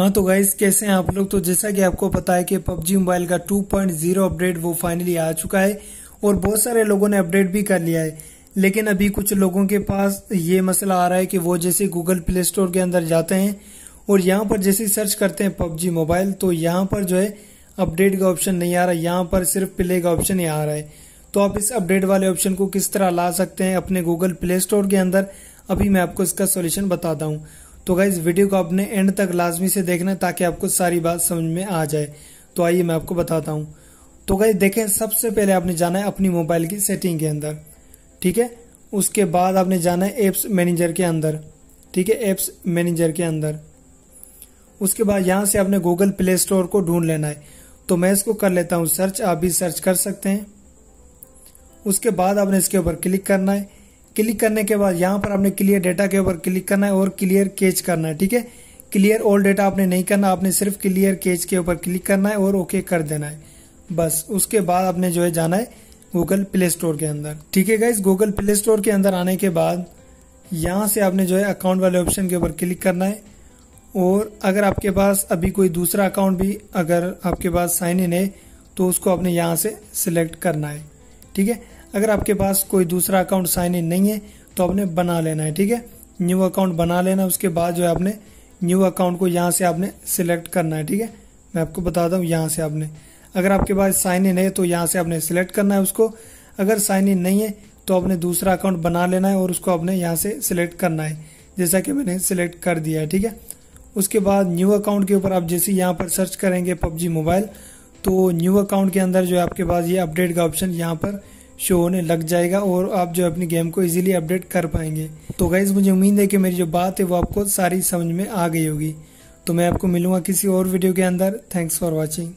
हाँ तो गाइस कैसे हैं आप लोग? तो जैसा कि आपको पता है कि पबजी मोबाइल का 2.0 अपडेट वो फाइनली आ चुका है और बहुत सारे लोगों ने अपडेट भी कर लिया है। लेकिन अभी कुछ लोगों के पास ये मसला आ रहा है कि वो जैसे गूगल प्ले स्टोर के अंदर जाते हैं और यहाँ पर जैसे सर्च करते हैं पबजी मोबाइल तो यहाँ पर जो है अपडेट का ऑप्शन नहीं आ रहा है यहाँ पर सिर्फ़ प्ले का ऑप्शन ही आ रहा है। तो आप इस अपडेट वाले ऑप्शन को किस तरह ला सकते हैं अपने गूगल प्ले स्टोर के अंदर? अभी मैं आपको इसका सोल्यूशन बताता हूँ। तो गाइज़ वीडियो को आपने एंड तक लाजमी से देखना ताकि आपको सारी बात समझ में आ जाए। तो आइए मैं आपको बताता हूँ। तो गाइज़ देखें, सबसे पहले आपने जाना है अपनी मोबाइल की सेटिंग के अंदर। ठीक है? उसके बाद आपने जाना है एप्स मैनेजर के अंदर। ठीक है? एप्स मैनेजर के अंदर। उसके बाद यहाँ से आपने गूगल प्ले स्टोर को ढूंढ लेना है। तो मैं इसको कर लेता हूँ सर्च आप भी सर्च कर सकते हैं। उसके बाद आपने इसके ऊपर क्लिक करना है। क्लिक करने के बाद यहाँ पर आपने क्लियर डेटा के ऊपर क्लिक करना है और क्लियर केच करना है, ठीक है? क्लियर ऑल डेटा आपने नहीं करना, आपने सिर्फ़ क्लियर केच के ऊपर क्लिक करना है और ओके कर देना है। बस, उसके बाद आपने जो है जाना है गूगल प्ले स्टोर के अंदर, ठीक है गाइज़ गूगल प्ले स्टोर के अंदर आने के बाद यहाँ से आपने जो है अकाउंट वाले ऑप्शन के ऊपर क्लिक करना है। और अगर आपके पास अभी कोई दूसरा अकाउंट भी अगर आपके पास साइन इन है तो उसको आपने यहाँ से सिलेक्ट करना है, ठीक है? अगर आपके पास कोई दूसरा अकाउंट साइन इन नहीं है तो आपने बना लेना है, ठीक है? न्यू अकाउंट बना लेना, उसके बाद जो है आपने न्यू अकाउंट को यहाँ से आपने सिलेक्ट करना है, ठीक है? मैं आपको बताता हूँ, यहाँ से आपने। अगर आपके पास साइन इन है तो यहाँ से आपने सिलेक्ट करना है उसको। अगर साइन इन नहीं है तो आपने दूसरा अकाउंट बना लेना है और उसको आपने यहाँ से सिलेक्ट करना है, जैसा कि मैंने सिलेक्ट कर दिया है, ठीक है? उसके बाद न्यू अकाउंट के ऊपर आप जैसे यहाँ पर सर्च करेंगे पबजी मोबाइल तो न्यू अकाउंट के अंदर जो है आपके पास ये अपडेट का ऑप्शन यहाँ पर शो होने लग जाएगा और आप जो अपनी गेम को इजीली अपडेट कर पाएँगे। तो गाइज़ मुझे उम्मीद है कि मेरी जो बात है वो आपको सारी समझ में आ गई होगी। तो मैं आपको मिलूँगा किसी और वीडियो के अंदर। Thanks for watching